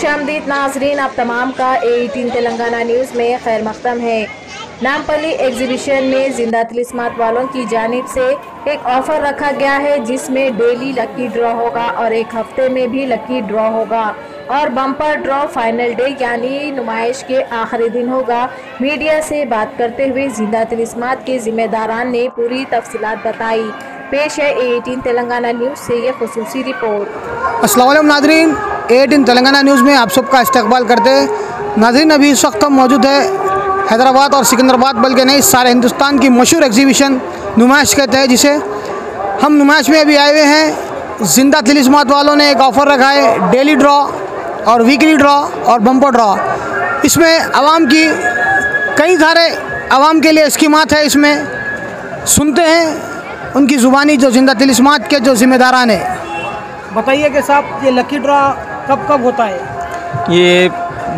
खुश आमदीद नाजरीन, आप तमाम का एटीन तेलंगाना न्यूज़ में खैर मकदम है। नामपली एग्जीबिशन में ज़िंदा तिलिस्मात वालों की जानब से एक ऑफ़र रखा गया है, जिसमें डेली लकी ड्रॉ होगा और एक हफ़्ते में भी लकी ड्रॉ होगा। और बम्पर ड्रॉ फाइनल डे यानी नुमाइश के आखिरी दिन होगा। मीडिया से बात करते हुए ज़िंदा तिलिस्मात के जिम्मेदारान ने पूरी तफसीलात बताई। पेश है एटीन तेलंगाना न्यूज़ से ये खसूसी रिपोर्ट। असलम नाजरीन। एट इन तेलंगाना न्यूज़ में आप सबका इस्तकबाल करते हैं। नाजरीन अभी इस वक्त हम मौजूद है हैदराबाद और सिकंदराबाद, बल्कि नहीं, सारे हिंदुस्तान की मशहूर एग्जीबिशन नुमाइश कहते हैं, जिसे हम नुमाइश में अभी आए हुए हैं। ज़िंदा तिलिस्मात वालों ने एक ऑफ़र रखा है, डेली ड्रॉ और वीकली ड्रॉ और बम्पर ड्रॉ। इसमें आवाम की कई सारे आवाम के लिए स्कीमात है इसमें। सुनते हैं उनकी ज़ुबानी जो ज़िंदा तिलिस्मात के जो ज़िम्मेदारान है। बताइए कि साहब, ये लकी ड्रॉ कब कब होता है? ये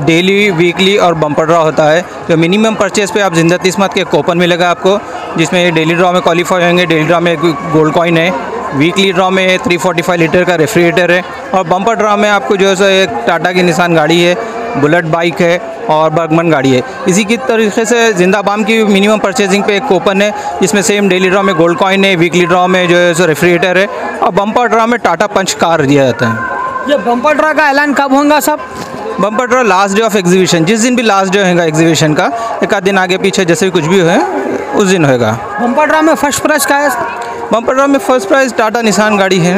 डेली, वीकली और बम्पर ड्रा होता है। तो मिनिमम परचेज पे आप ज़िंदा तिस्मत के कूपन मिलेगा आपको, जिसमें डेली ड्रॉ में क्वालिफाई होंगे। डेली ड्रॉ में गोल्ड कॉइन है। वीकली ड्रॉ में 345 लीटर का रेफ्रिजरेटर है। और बम्पर ड्रॉ में आपको जो है एक टाटा की निशान गाड़ी है बुलेट बाइक है और बर्गमन गाड़ी है। इसी की तरीके से जिंदाबाम की मिनिमम परचेजिंग पे एक कूपन है, जिसमें सेम डेली ड्रॉ में गोल्ड कॉइन है वीकली ड्रॉ में जो है सो रेफ्रिजरेटर है। और बम्पर ड्रॉ में टाटा पंच कार दिया जाता है। ये बम्पर ड्रॉ का ऐलान कब होगा सब? Bumper draw last day of exhibition जिस दिन भी लास्ट डे होगा एग्जीबिशन का एक आध दिन आगे पीछे जैसे भी कुछ भी है उस दिन होगा बम्पर ड्रॉ में फ़र्स्ट प्राइज का है? बम्पर ड्रॉ में फ़र्स्ट प्राइज टाटा निशान गाड़ी है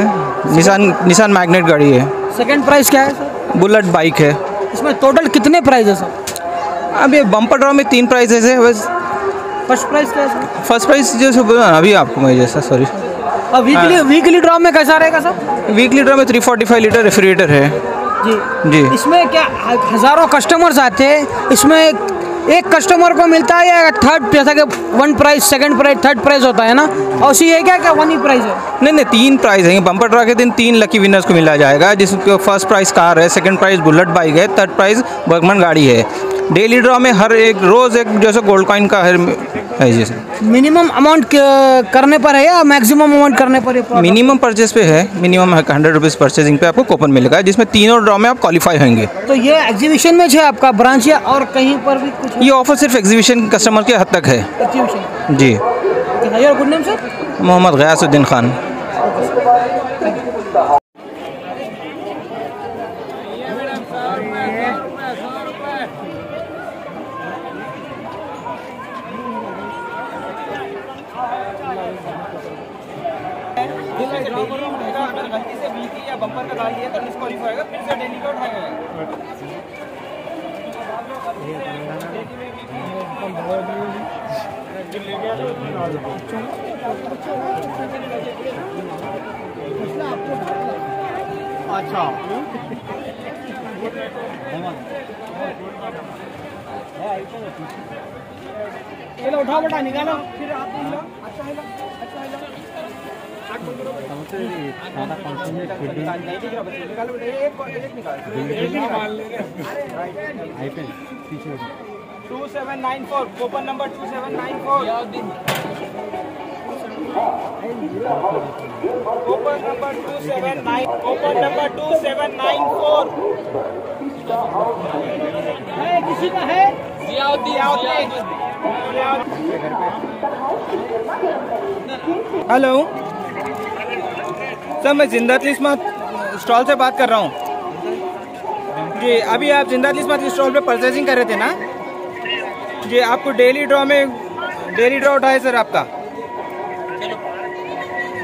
निशान निशान मैग्नेट गाड़ी है। सेकंड प्राइज क्या है बुलेट बाइक है। इसमें टोटल कितने प्राइज है सर अब ये बम्पर ड्रॉ में तीन प्राइजेज है बस। फ़र्स्ट प्राइज क्या है फ़र्स्ट प्राइज जो अभी आपको मैं जैसा सॉरी और वीकली वीकली ड्रॉ में कैसा रहेगा सर? वीकली ड्रॉ में 345 लीटर रेफ्रिजरेटर है। जी। जी। इसमें क्या हज़ारों कस्टमर्स आते हैं? इसमें एक कस्टमर को मिलता है या थर्ड जैसा कि one prize second prize third prize होता है ना? और उसी है क्या क्या वन ही प्राइज है? नहीं नहीं तीन प्राइज है। बम्पर ड्रॉ के दिन तीन लकी विनर्स को मिला जाएगा जिसको फ़र्स्ट प्राइज कार है सेकंड प्राइज बुलेट बाइक है थर्ड प्राइज बर्गमन गाड़ी है। डेली ड्रॉ में हर एक रोज़ एक जैसे गोल्ड कॉइन का हर है जैसे मिनिमम अमाउंट करने पर है या मैक्सिमम अमाउंट करने पर है मिनिमम परचेज पे है मिनिमम हंड्रेड रुपीज़ परचेजिंग पे आपको कूपन मिलेगा जिसमें तीनों ड्रॉ में आप क्वालिफाई होंगे। तो ये एग्जीबिशन में है आपका ब्रांच या और कहीं पर भी कुछ ये ऑफ़र सिर्फ़ एग्जीबिशन कस्टमर के हद तक है। जी। योर गुड नेम गलती से या बम्पर का तो डिस्क्वालीफाई होगा फिर से डेली का उठाएगा अच्छा। चलो उठाओ बेटा निकालो। फिर आप अच्छा हिलो अच्छा hello two seven nine four number two seven nine four number two seven nine number two seven nine four है किसी का है हेलो सर, मैं ज़िंदा तिस्मत स्टॉल से बात कर रहा हूँ। जी, अभी आप ज़िंदा तिस्मत स्टॉल पे परचेजिंग कर रहे थे ना? जी, आपको डेली ड्रॉ में डेली ड्रॉ उठाए सर आपका।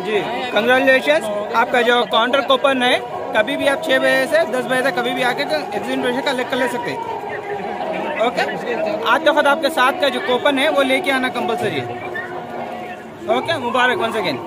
जी कंग्रेचुलेशन आपका जो काउंटर कूपन है, कभी भी आप छः बजे से दस बजे तक कभी भी आके एग्जीबिशन कलेक्ट कर ले सकते हैं। ओके आज का आपके साथ का जो कूपन है, वो लेके आना कंपलसरी है। Okay Mubarak one second